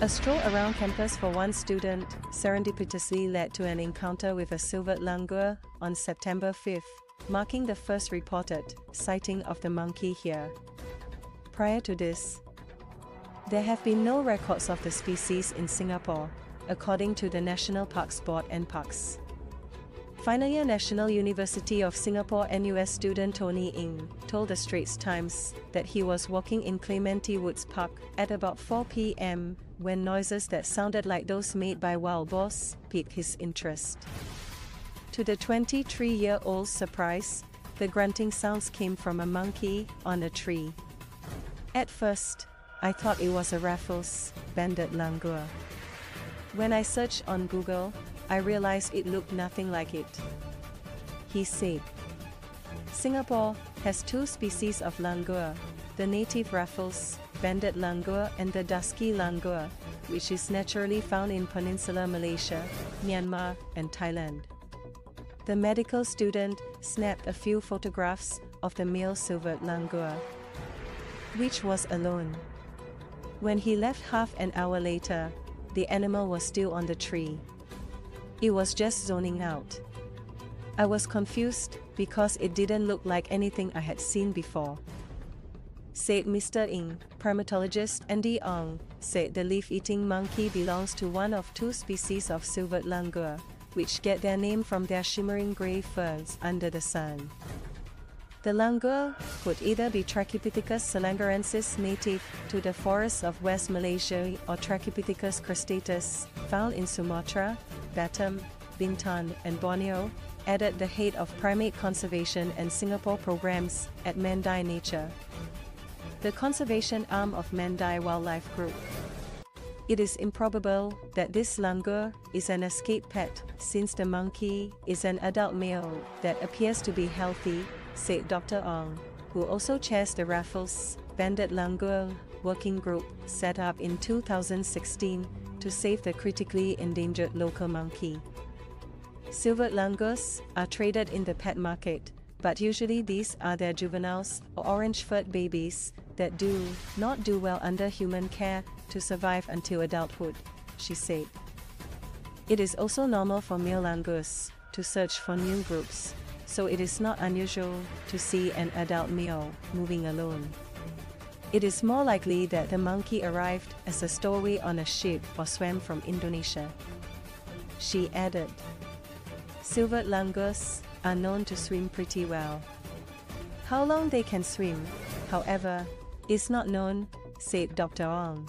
A stroll around campus for one student serendipitously led to an encounter with a silvered langur on September 5, marking the first reported sighting of the monkey here. Prior to this, there have been no records of the species in Singapore, according to the National Parks Board NParks. Final year National University of Singapore NUS student Tony Ng told the Straits Times that he was walking in Clementi Woods Park at about 4 p.m. when noises that sounded like those made by wild boars piqued his interest. To the 23 year old's surprise, the grunting sounds came from a monkey on a tree. At first, I thought it was a Raffles banded langur. When I searched on Google, I realized it looked nothing like it. He said. Singapore has two species of langur, the native Raffles banded langur and the dusky langur, which is naturally found in peninsular Malaysia, Myanmar, and Thailand. The medical student snapped a few photographs of the male silvered langur, which was alone. When he left half an hour later, the animal was still on the tree. It was just zoning out. I was confused because it didn't look like anything I had seen before. Said Mr. Ng, primatologist Andy Ong, said the leaf-eating monkey belongs to one of two species of silvered langur, which get their name from their shimmering gray furs under the sun. The langur could either be Trachypithecus selangorensis native to the forests of West Malaysia or Trachypithecus cristatus, found in Sumatra, Batam, Bintan, and Borneo, added the head of primate conservation and Singapore programs at Mandai Nature. The conservation arm of Mandai Wildlife Group. It is improbable that this langur is an escape pet, since the monkey is an adult male that appears to be healthy, said Dr. Ong, who also chairs the Raffles Banded Langur Working Group set up in 2016 to save the critically endangered local monkey. Silvered langurs are traded in the pet market, but usually these are their juveniles or orange-furred babies that do not do well under human care to survive until adulthood, she said. It is also normal for male langurs to search for new groups, so it is not unusual to see an adult male moving alone. It is more likely that the monkey arrived as a stowaway on a ship or swam from Indonesia. She added. Silver langurs are known to swim pretty well. How long they can swim, however, is not known, said Dr. Ong.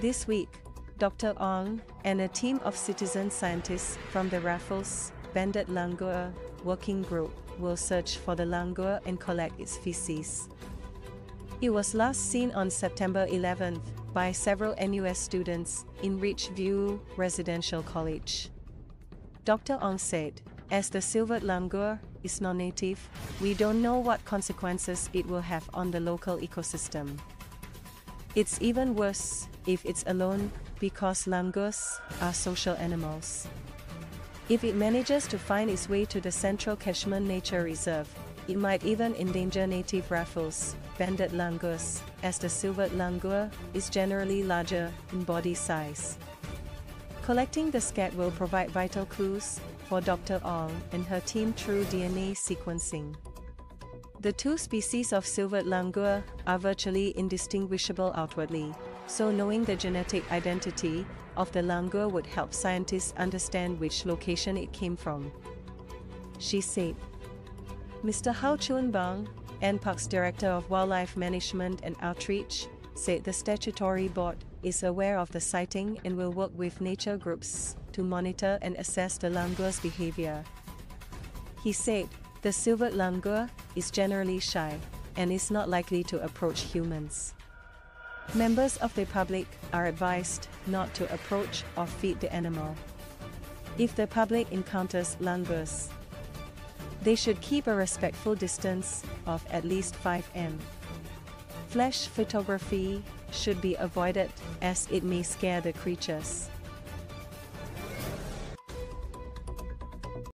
This week, Dr. Ong and a team of citizen scientists from the Raffles Banded Langur Working Group will search for the langur and collect its feces. It was last seen on September 11th by several NUS students in Ridgeview Residential College. Dr. Ong said, as the silvered langur is non-native, we don't know what consequences it will have on the local ecosystem. It's even worse if it's alone, because langurs are social animals. If it manages to find its way to the Central Catchment Nature Reserve, it might even endanger native Raffles, banded langurs, as the silvered langur is generally larger in body size. Collecting the scat will provide vital clues for Dr. Ong and her team through DNA sequencing. The two species of silvered langur are virtually indistinguishable outwardly, so knowing the genetic identity of the langur would help scientists understand which location it came from. She said. Mr. How Choon Beng, NParks Director of Wildlife Management and Outreach, said the statutory board is aware of the sighting and will work with nature groups to monitor and assess the langur's behavior. He said, the silvered langur is generally shy and is not likely to approach humans. Members of the public are advised not to approach or feed the animal. If the public encounters langurs, they should keep a respectful distance of at least 5 m. Flash photography should be avoided as it may scare the creatures.